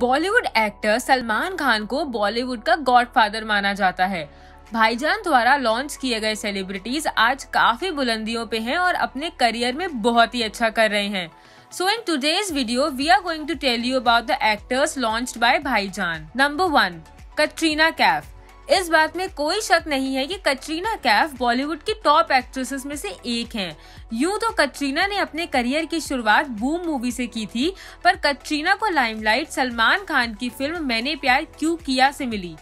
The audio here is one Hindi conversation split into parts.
बॉलीवुड एक्टर सलमान खान को बॉलीवुड का गॉडफादर माना जाता है। भाईजान द्वारा लॉन्च किए गए सेलिब्रिटीज आज काफ़ी बुलंदियों पे हैं और अपने करियर में बहुत ही अच्छा कर रहे हैं। So in today's video we are going to tell you about the actors launch by भाईजान। नंबर वन कटरीना कैफ इस बात में कोई शक नहीं है कि कटरीना कैफ बॉलीवुड की टॉप एक्ट्रेसेस में से एक हैं। यूँ तो कटरीना ने अपने करियर की शुरुआत बूम मूवी से की थी, पर कटरीना को लाइमलाइट सलमान खान की फ़िल्म मैंने प्यार क्यों किया से मिली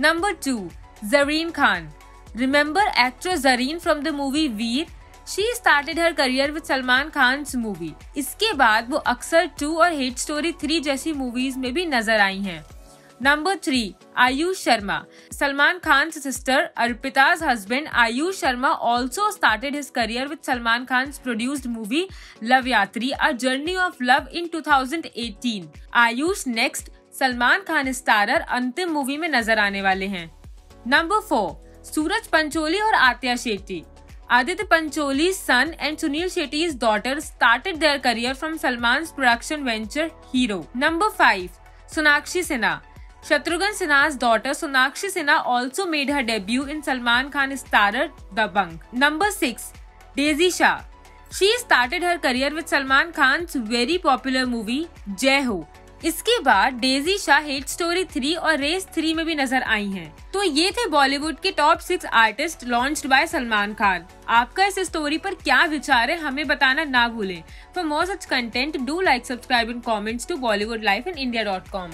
number two Zareen Khan remember actress Zareen from the movie Veer she started her career with Salman Khan movie इसके बाद वो अक्सर टू और हिट स्टोरी थ्री जैसी मूवीज़ में भी नज़र आई हैं। Number three Aayush Sharma Salman Khan sister Arpita's husband Aayush Sharma also started his career with Salman Khan produced movie love Yatri a journey of love in 2018 Aayush next Salman Khan starrer Antim movie में नज़र आने वाले हैं. नंबर फोर सूरज पंचोली और Athiya Shetty Aditya Pancholi son and Suniel Shetty daughter started their career from Salman production venture hero number five Sonakshi Sinha Shatrughan Sinha's daughter Sonakshi Sinha also made her debut in Salman Khan starrer The Dabangg. Number 6. Daisy Shah. She started her career with Salman Khan's very popular movie Jai Ho. इसके बाद Daisy Shah hate story three और रेस थ्री में भी नज़र आई हैं। तो ये थे बॉलीवुड के top six artist launched by Salman Khan आपका इस स्टोरी पर क्या विचार है हमें बताना ना भूलें for more such content do like subscribe and comments to Bollywood life in India dot com